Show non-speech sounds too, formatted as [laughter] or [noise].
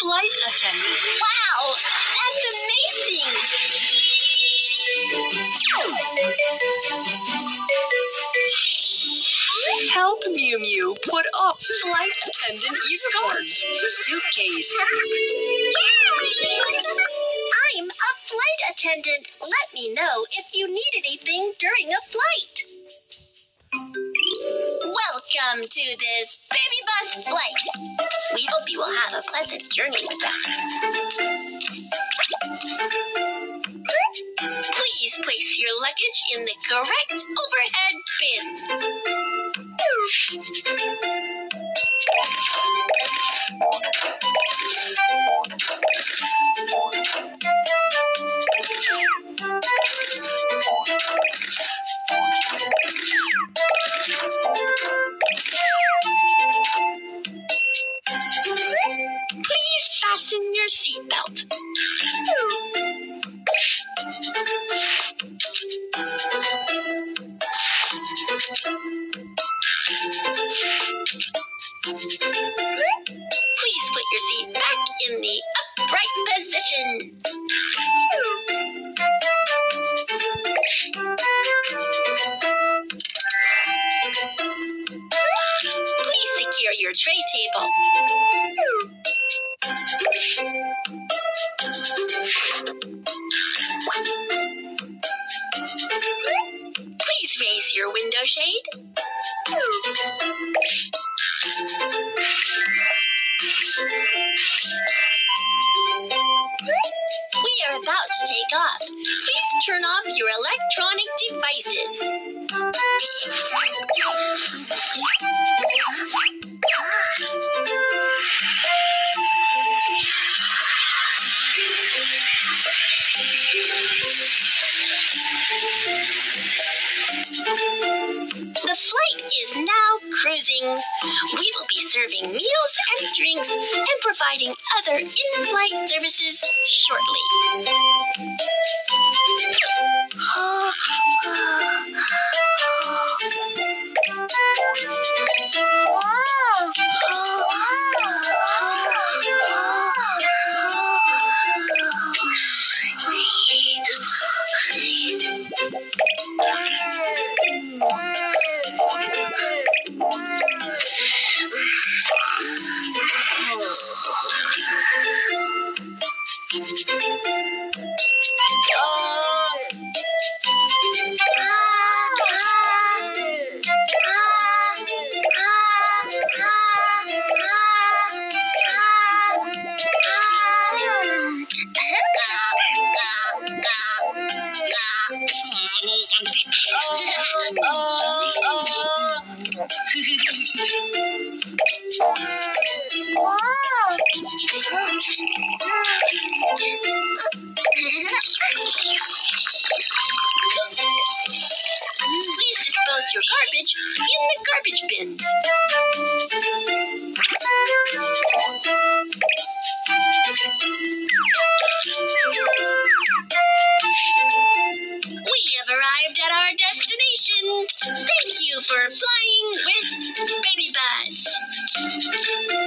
flight attendant. Wow, that's amazing! Help Mew Mew put up flight attendant uniform. Suitcase. I'm a flight attendant. Let me know if you need anything during a flight. Welcome to this baby bus flight. We hope you will have a pleasant journey with us. Please place your luggage in the correct overhead bin. Fasten your seatbelt. Please put your seat back in the upright position. Please secure your tray table. Please raise your window shade. We are about to take off. Please turn off your electronic devices. The flight is now cruising. We will be serving meals and drinks and providing other in flight services shortly. [sighs] [sighs] [sighs] Please oh, oh, oh, [laughs] for flying with Baby Bus.